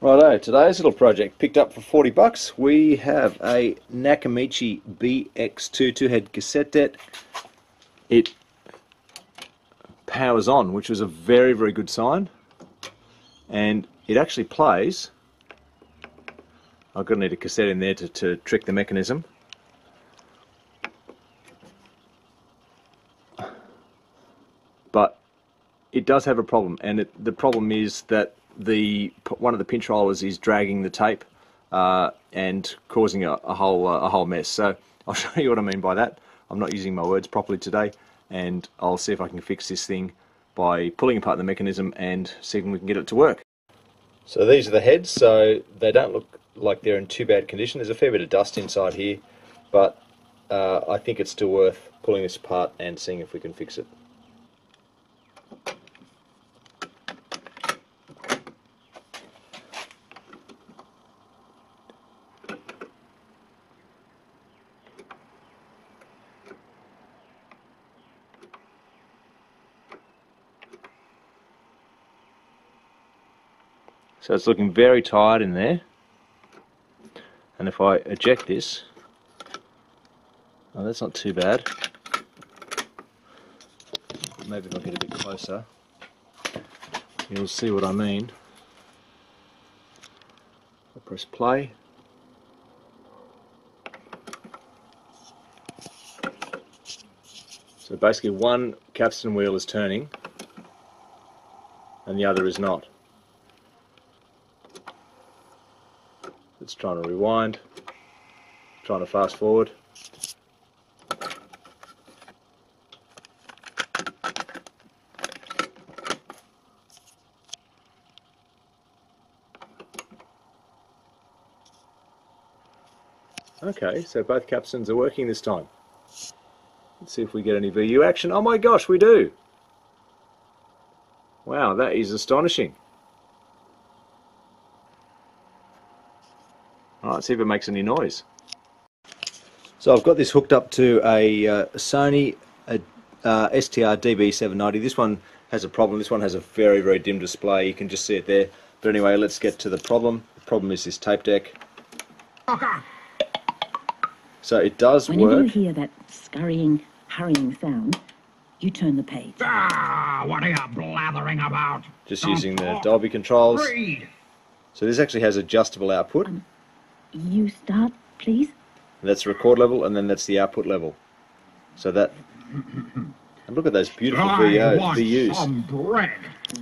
Righto, today's little project picked up for 40 bucks. We have a Nakamichi BX2 two-head cassette. It powers on, which was a very, very good sign. And it actually plays. I'm going to need a cassette in there to, to trick the mechanism. But it does have a problem, and it, the problem is that the one of the pinch rollers is dragging the tape uh, and causing a, a whole uh, a whole mess. So I'll show you what I mean by that. I'm not using my words properly today, and I'll see if I can fix this thing by pulling apart the mechanism and see if we can get it to work. So these are the heads. So they don't look like they're in too bad condition. There's a fair bit of dust inside here, but uh, I think it's still worth pulling this apart and seeing if we can fix it. So it's looking very tight in there. And if I eject this, oh, that's not too bad. Maybe if I get a bit closer, you'll see what I mean. I press play. So basically one capstan wheel is turning and the other is not. It's trying to rewind, trying to fast forward. Okay, so both capstans are working this time. Let's see if we get any VU action. Oh my gosh, we do! Wow, that is astonishing. Alright, see if it makes any noise. So I've got this hooked up to a uh, Sony a, uh, STR DB790. This one has a problem. This one has a very, very dim display. You can just see it there. But anyway, let's get to the problem. The problem is this tape deck. So it does Whenever work. you hear that scurrying, hurrying sound, you turn the page. Ah, what are you blathering about? Just Don't using the. Dolby controls. Read. So this actually has adjustable output. You start, please. That's the record level, and then that's the output level. So that. And look at those beautiful I VO, want VUs. some bread.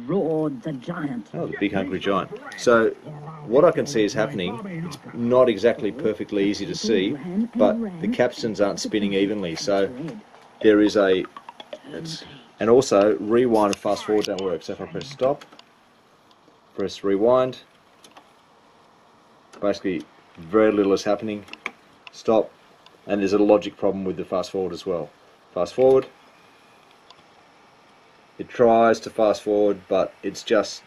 Roared the giant. Oh, the big hungry giant. So, what I can see is happening. It's not exactly perfectly easy to see, but the capstans aren't spinning evenly. So, there is a. It's, and also, rewind and fast forward don't work. So, if I press stop, press rewind, basically, very little is happening. Stop, and there's a logic problem with the fast forward as well. Fast forward. It tries to fast forward, but it's just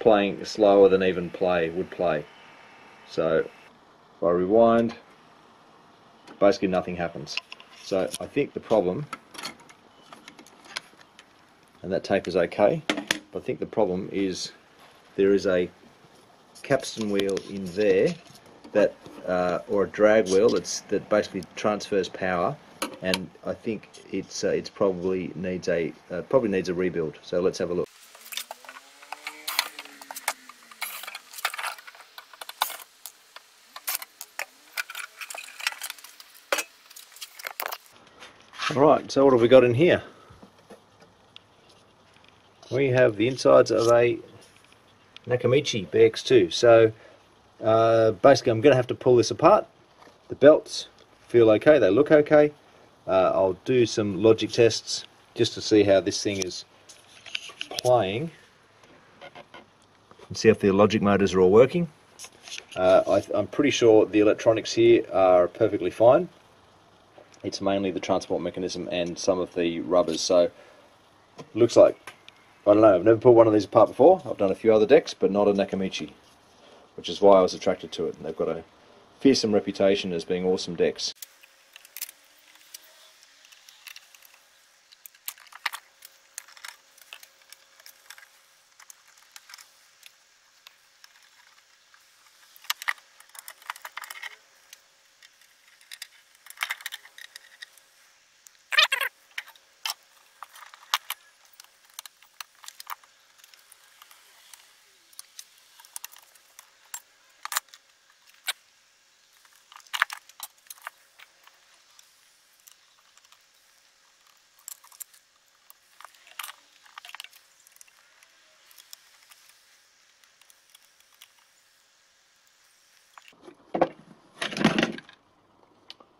playing slower than even play would play. So if I rewind, basically nothing happens. So I think the problem, and that tape is okay, but I think the problem is there is a capstan wheel in there that, uh, or a drag wheel that's that basically transfers power, and I think it's uh, it's probably needs a uh, probably needs a rebuild. So let's have a look. Alright, so what have we got in here? We have the insides of a Nakamichi BX2. So uh, basically I'm going to have to pull this apart. The belts feel okay, they look okay. Uh, I'll do some logic tests just to see how this thing is playing and see if the logic motors are all working. Uh, I I'm pretty sure the electronics here are perfectly fine. It's mainly the transport mechanism and some of the rubbers. So looks like I don't know. I've never pulled one of these apart before. I've done a few other decks, but not a Nakamichi, which is why I was attracted to it. And they've got a fearsome reputation as being awesome decks.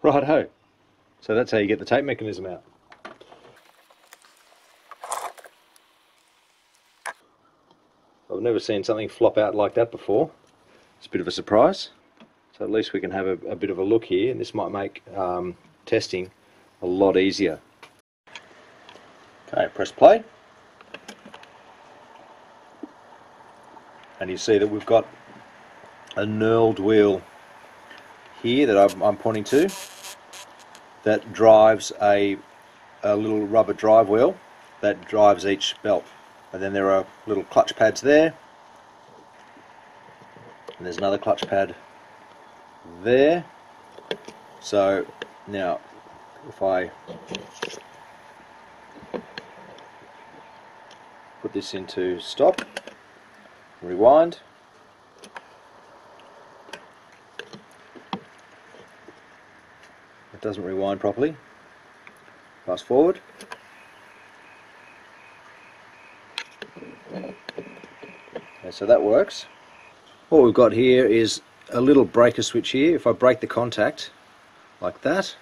Righto. So that's how you get the tape mechanism out. I've never seen something flop out like that before. It's a bit of a surprise. So at least we can have a, a bit of a look here and this might make um, testing a lot easier. Okay, press play. And you see that we've got a knurled wheel here that I'm, I'm pointing to that drives a, a little rubber drive wheel that drives each belt. And then there are little clutch pads there. And there's another clutch pad there. So now if I put this into stop, rewind, it doesn't rewind properly. Fast forward. Okay, so that works. What we've got here is a little breaker switch here. If I break the contact like that,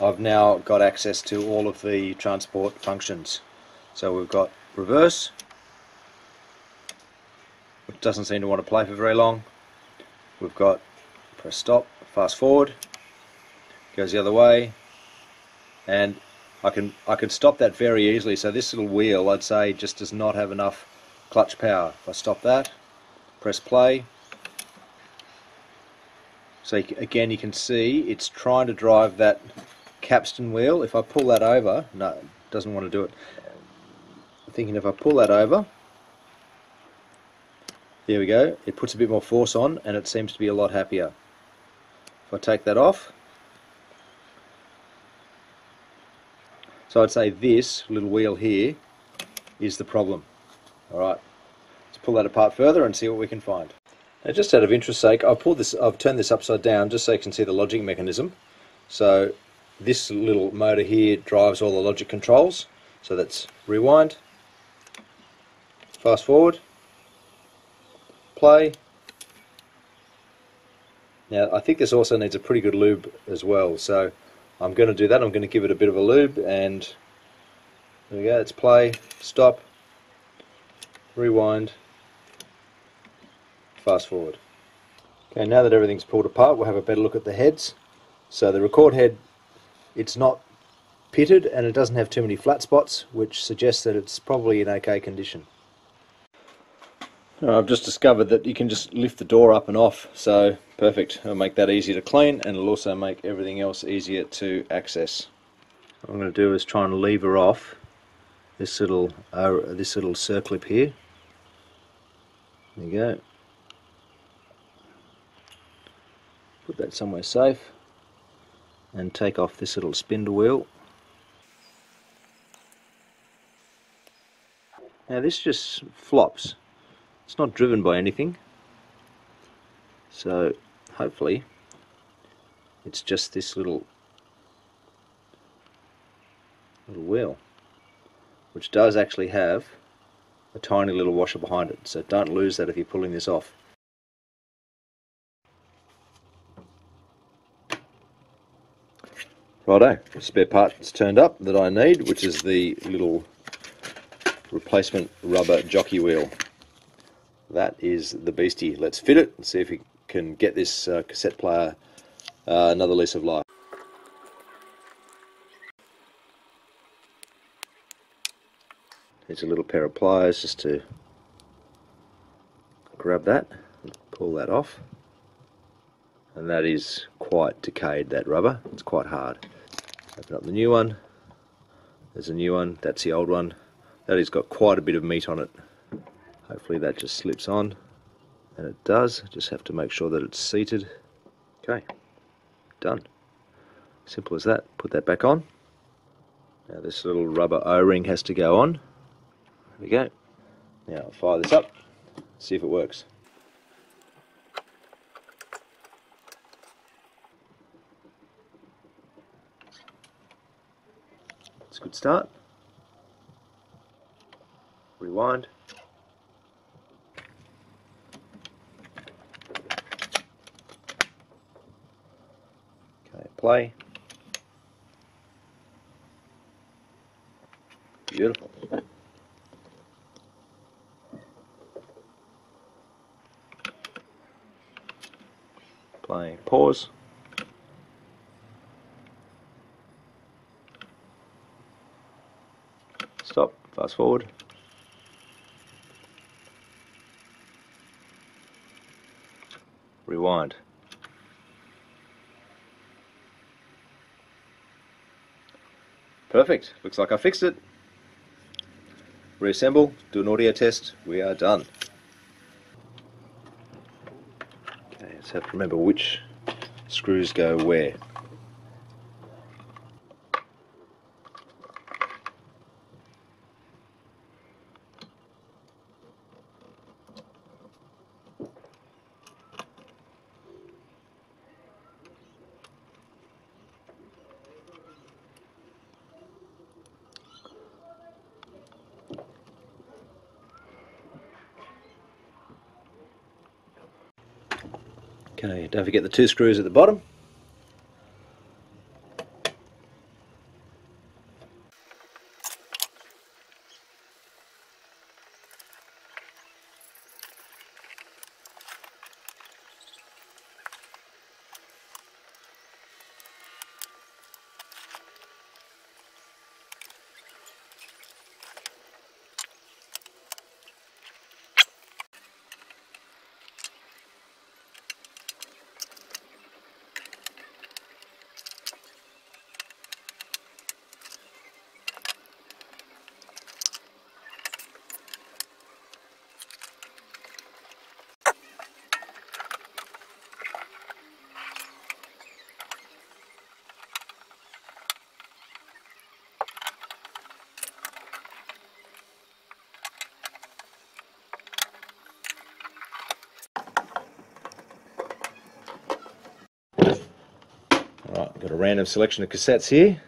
I've now got access to all of the transport functions. So we've got reverse, which doesn't seem to want to play for very long. We've got press stop, fast forward, goes the other way, and I can I can stop that very easily. So this little wheel, I'd say, just does not have enough clutch power. If I stop that, press play. So again, you can see it's trying to drive that capstan wheel. If I pull that over, no, it doesn't want to do it. I'm thinking if I pull that over, there we go, it puts a bit more force on and it seems to be a lot happier. If I take that off, so I'd say this little wheel here is the problem. Alright, let's pull that apart further and see what we can find. Now just out of interest sake, I've pulled this, I've turned this upside down just so you can see the logic mechanism. So this little motor here drives all the logic controls. So that's rewind, fast forward, play. Now I think this also needs a pretty good lube as well. So I'm going to do that. I'm going to give it a bit of a lube and there we go. It's play, stop, rewind, fast forward. Okay, now that everything's pulled apart, we'll have a better look at the heads. So the record head it's not pitted and it doesn't have too many flat spots, which suggests that it's probably in okay condition. I've just discovered that you can just lift the door up and off, so perfect. It'll make that easier to clean and it'll also make everything else easier to access. What I'm going to do is try and lever off this little uh, this little circlip here. There you go. Put that somewhere safe and take off this little spindle wheel. Now this just flops. It's not driven by anything. So hopefully it's just this little little wheel which does actually have a tiny little washer behind it so don't lose that if you're pulling this off. Righto, spare part's turned up that I need, which is the little replacement rubber jockey wheel. That is the beastie. Let's fit it and see if we can get this uh, cassette player uh, another lease of life. Here's a little pair of pliers just to grab that, pull that off. And that is quite decayed, that rubber. It's quite hard. Open up the new one. There's a new one. That's the old one. That has got quite a bit of meat on it. Hopefully that just slips on. And it does. Just have to make sure that it's seated. Okay. Done. Simple as that. Put that back on. Now this little rubber O-ring has to go on. There we go. Now I'll fire this up. See if it works. It's a good start. Rewind. Okay, Play. Beautiful. Playing. Pause. Stop. Fast forward. Rewind. Perfect. Looks like I fixed it. Reassemble, do an audio test. We are done. Okay, let's have to remember which screws go where. Okay, don't forget the two screws at the bottom. Got a random selection of cassettes here.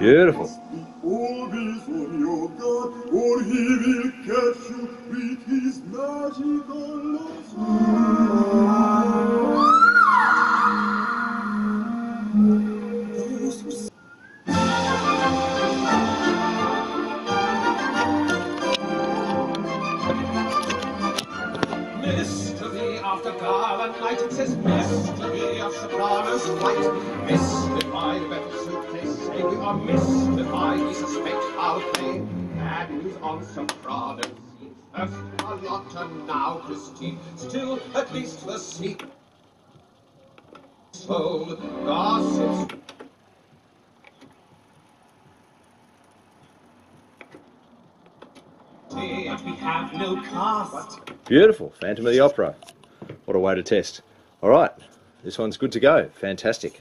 Beautiful. Or he will catch you with his magical. Soprano scene. First Carlotta, now Christine, still at least the secret. Soul gossips. But we have no cast. Beautiful. Phantom of the Opera. What a way to test. Alright, this one's good to go. Fantastic.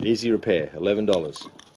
Easy repair, $11.